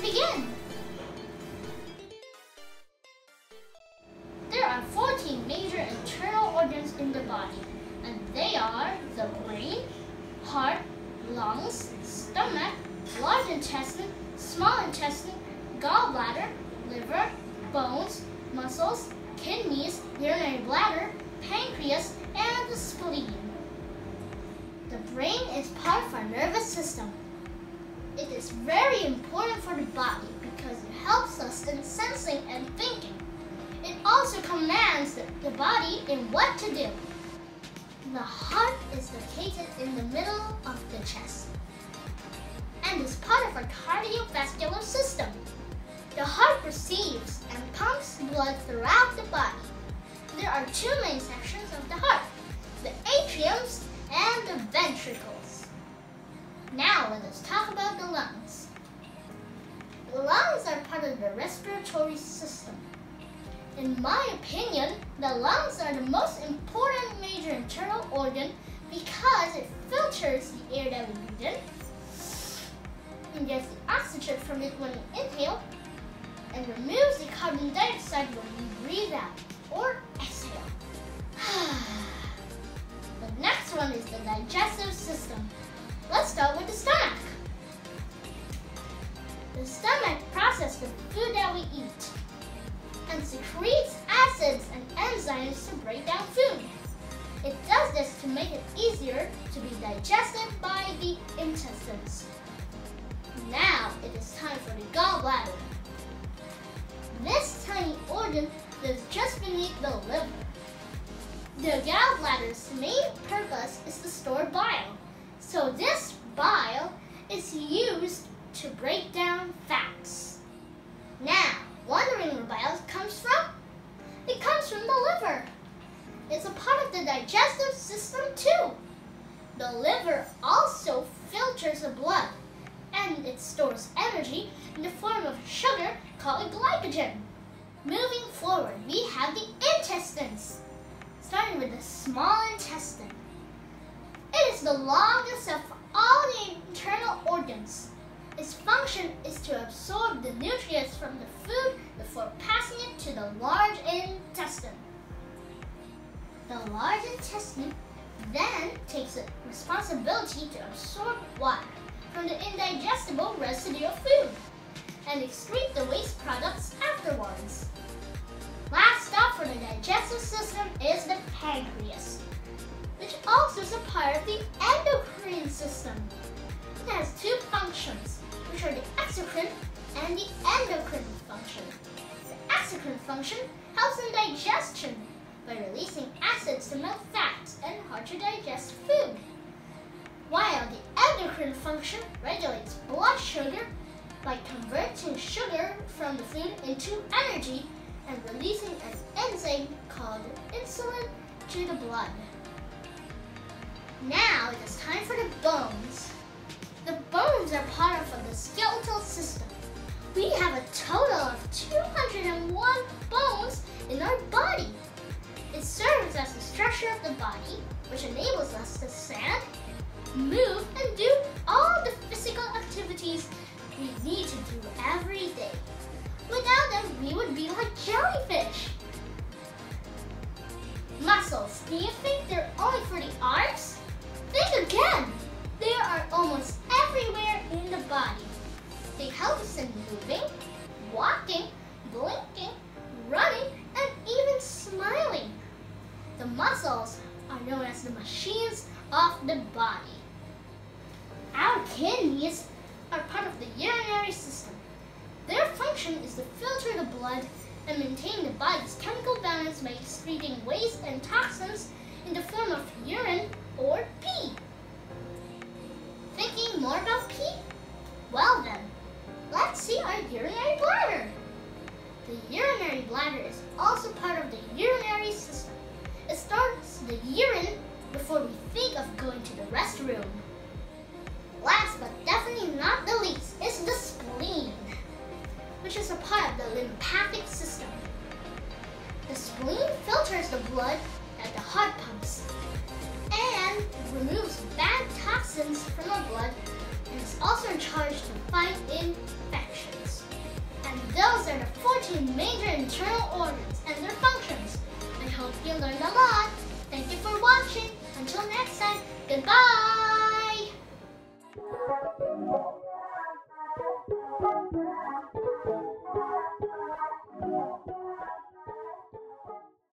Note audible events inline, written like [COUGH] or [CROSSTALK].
begin. There are 14 major internal organs in the body, and they are the brain, heart, lungs, stomach, large intestine, small intestine, gallbladder, liver, bones, muscles, kidneys, urinary bladder, pancreas, and the spleen. The brain is part of our nervous system. It is very important for the body because it helps us in sensing and thinking. It also commands the, the body in what to do. The heart is located in the middle of the chest and is part of our cardiovascular system. The heart receives and pumps blood throughout the body. There are two main sections of the heart, the atriums and the ventricles. Let us talk about the lungs. The lungs are part of the respiratory system. In my opinion, the lungs are the most important major internal organ because it filters the air that we breathe in and gets the oxygen from it when we inhale and removes the carbon dioxide when we breathe out or exhale. [SIGHS] the next one is the digestive system. Let's start with the stomach. The stomach processes the food that we eat and secretes acids and enzymes to break down food. It does this to make it easier to be digested by the intestines. Now it is time for the gallbladder. This tiny organ lives just beneath the liver. The gallbladder's main purpose is to store bile. So this bile is used to break down The liver also filters the blood and it stores energy in the form of sugar called glycogen. Moving forward, we have the intestines, starting with the small intestine. It is the longest of all the internal organs. Its function is to absorb the nutrients from the food before passing it to the large intestine. The large intestine then takes the responsibility to absorb water from the indigestible residue of food and excrete the waste products afterwards. Last stop for the digestive system is the pancreas, which also is a part of the endocrine system. It has two functions, which are the exocrine and the endocrine function. The exocrine function helps in digestion by releasing acids to melt fats and hard to digest food while the endocrine function regulates blood sugar by converting sugar from the food into energy and releasing an enzyme called insulin to the blood. Now it is time for the bones. The bones are part of the skeletal system. We have a total of 201 bones in our body. Structure of the body, which enables us to stand, move, and do all the physical activities we need to do every day. Without them, we would be like jellyfish. Muscles, do you think they're only for the arms? Think again. They are almost everywhere in the body. They help us in moving, walking, blinking, The muscles are known as the machines of the body. Our kidneys are part of the urinary system. Their function is to filter the blood and maintain the body's chemical balance by excreting waste and toxins in the form of urine or pee. Thinking more about pee? Well then, let's see our urinary bladder. The urinary bladder is also part of the urinary system. It stores the urine before we think of going to the restroom. Last but definitely not the least is the spleen, which is a part of the lymphatic system. The spleen filters the blood that the heart pumps and removes bad toxins from our blood and is also in charge to fight